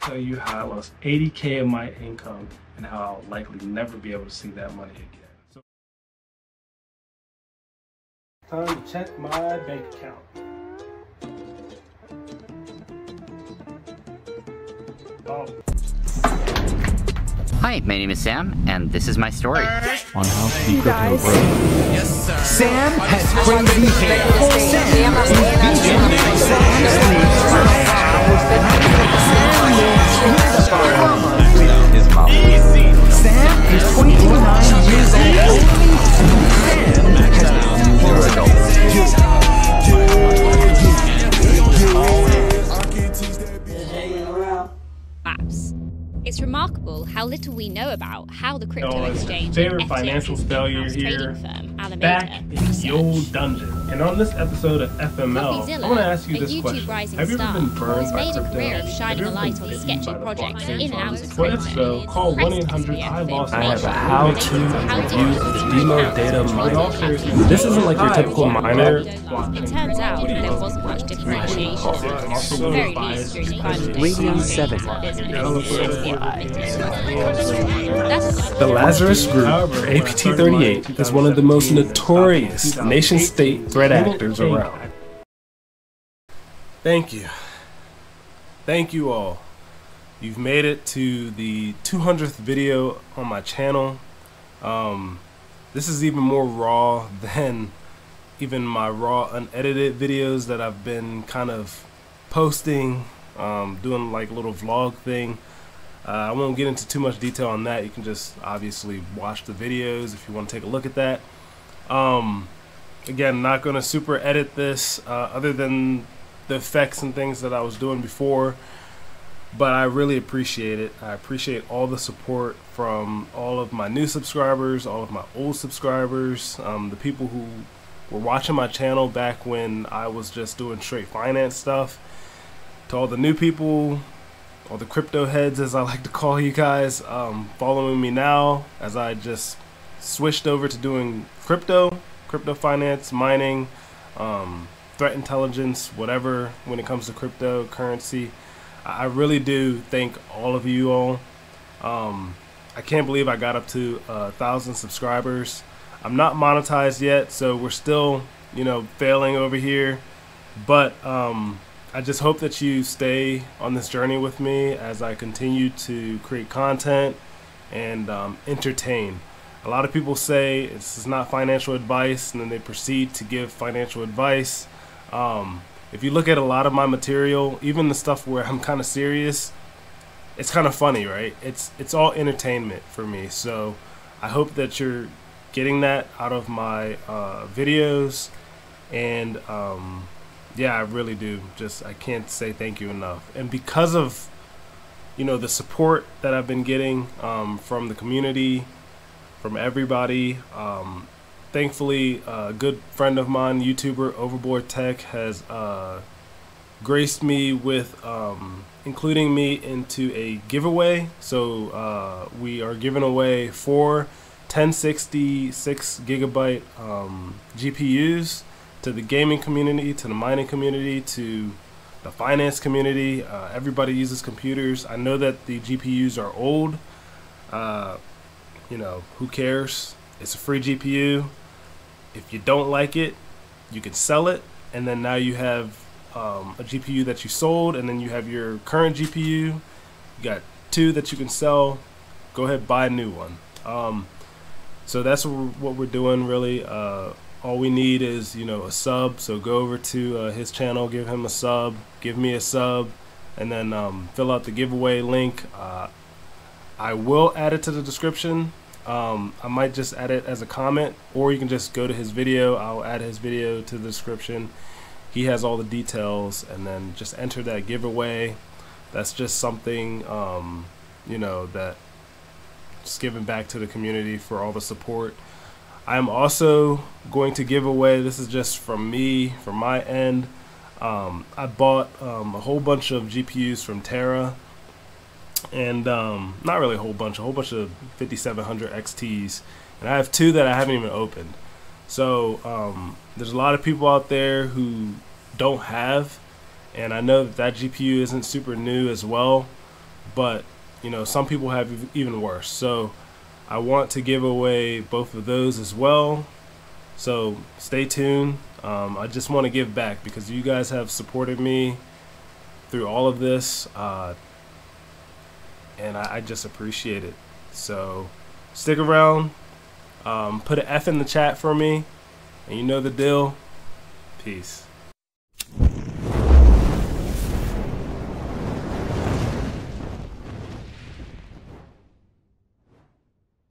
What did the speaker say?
tell you how I lost 80K of my income and how I'll likely never be able to see that money again. So, time to check my bank account. Oh. Hi, my name is Sam, and this is my story. On how to be guys. crypto broke. Yes, sir. Sam has crazy hair. Sam how little we know about how the crypto Oh, it's exchange favorite financial failure here. firm Alameda Back in the old dungeon. And on this episode of FML, I want to ask you this YouTube question. rising Have you ever been burned has by made a crypto? career of Have shining you a light on sketchy projects in and out of? Well, if so, call Press 1-800 SPF iBoss. information I have a how-to review of the DIMO data miner. This isn't like your typical miner. It turns out there wasn't much differentiation. Radio 7. The Lazarus Group, or APT-38, is one of the most notorious nation-state threat actors around. Thank you. Thank you all. You've made it to the 200th video on my channel. Um, this is even more raw than even my raw unedited videos that I've been kind of posting, um, doing like a little vlog thing. Uh, I won't get into too much detail on that. You can just obviously watch the videos if you want to take a look at that. Um, again, not going to super edit this uh, other than the effects and things that I was doing before. But I really appreciate it. I appreciate all the support from all of my new subscribers, all of my old subscribers, um, the people who were watching my channel back when I was just doing straight finance stuff. To all the new people, all the crypto heads, as I like to call you guys, um, following me now as I just switched over to doing crypto, crypto finance, mining, um, threat intelligence, whatever when it comes to cryptocurrency. I really do thank all of you all. Um, I can't believe I got up to a thousand subscribers. I'm not monetized yet, so we're still, you know, failing over here. But um, I just hope that you stay on this journey with me as I continue to create content and um, entertain. A lot of people say this is not financial advice, and then they proceed to give financial advice. Um, if you look at a lot of my material, even the stuff where I'm kind of serious, it's kind of funny, right? It's it's all entertainment for me. So I hope that you're getting that out of my uh, videos, and um, yeah, I really do. Just I can't say thank you enough. And because of you know the support that I've been getting um, from the community, from everybody. Um, thankfully, a good friend of mine, YouTuber Ovalbore Tech, has uh, graced me with um, including me into a giveaway. So uh, we are giving away four 1066 gigabyte um, GPUs to the gaming community, to the mining community, to the finance community. Uh, everybody uses computers. I know that the GPUs are old. Uh, you know, who cares? It's a free GPU. If you don't like it, you can sell it, and then now you have um, a GPU that you sold, and then you have your current GPU. You got two that you can sell. Go ahead, buy a new one. Um, so that's what we're, doing, really. Uh, all we need is, you know, a sub. So go over to uh, his channel, give him a sub, give me a sub, and then um, fill out the giveaway link. Uh, I will add it to the description. Um, I might just add it as a comment, or you can just go to his video. I'll add his video to the description. He has all the details, and then just enter that giveaway. That's just something, um, you know, that just giving back to the community for all the support. I am also going to give away. This is just from me, from my end. Um, I bought um, a whole bunch of GPUs from Terra and um, not really a whole bunch, a whole bunch of 5700 XTs, and I have two that I haven't even opened. So um, there's a lot of people out there who don't have, and I know that that GPU isn't super new as well. but you know some people have even worse. So I want to give away both of those as well. So stay tuned. Um, I just want to give back because you guys have supported me through all of this, uh, and I, I just appreciate it. So stick around. Um, put an F in the chat for me, and you know the deal. Peace.